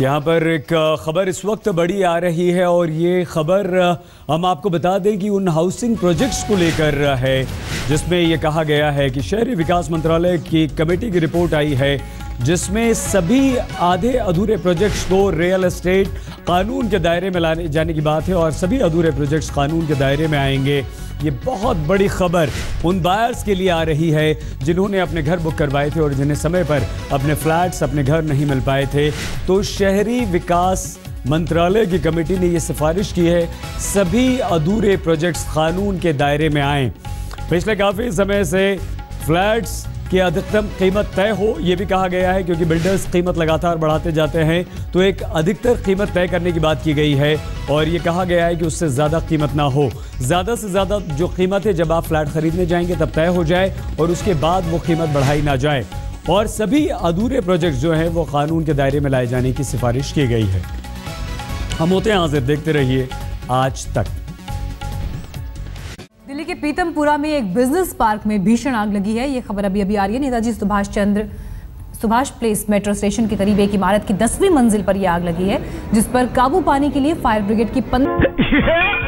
यहाँ पर एक खबर इस वक्त बड़ी आ रही है और ये खबर हम आपको बता दें कि उन हाउसिंग प्रोजेक्ट्स को लेकर है, जिसमें ये कहा गया है कि शहरी विकास मंत्रालय की कमेटी की रिपोर्ट आई है जिसमें सभी आधे अधूरे प्रोजेक्ट्स को रियल एस्टेट कानून के दायरे में लाने जाने की बात है और सभी अधूरे प्रोजेक्ट्स कानून के दायरे में आएँगे। ये बहुत बड़ी खबर उन बायर्स के लिए आ रही है जिन्होंने अपने घर बुक करवाए थे और जिन्हें समय पर अपने फ्लैट्स अपने घर नहीं मिल पाए थे। तो शहरी विकास मंत्रालय की कमेटी ने ये सिफारिश की है, सभी अधूरे प्रोजेक्ट्स कानून के दायरे में आए। पिछले काफ़ी समय से फ्लैट्स की अधिकतम कीमत तय हो, ये भी कहा गया है क्योंकि बिल्डर्स कीमत लगातार बढ़ाते जाते हैं तो एक अधिकतर कीमत तय करने की बात की गई है और ये कहा गया है कि उससे ज़्यादा कीमत ना हो। ज़्यादा से ज़्यादा जो कीमत है जब आप फ्लैट खरीदने जाएँगे, तब तय हो जाए और उसके बाद वो कीमत बढ़ाई ना जाए। और सभी अधूरे प्रोजेक्ट जो हैं, वो कानून के दायरे में लाए जाने की सिफारिश की गई है। हम होते हैं हाजिर, देखते रहिए आज तक। दिल्ली के पीतमपुरा में एक बिज़नेस पार्क में भीषण आग लगी है। ये खबर अभी अभी आ रही है। Netaji Subhash Chandra, Subhash place metro station के करीब एक इमारत की दसवीं मंजिल पर यह आग लगी है, जिस पर काबू पाने के लिए फायर ब्रिगेड की पंद्रह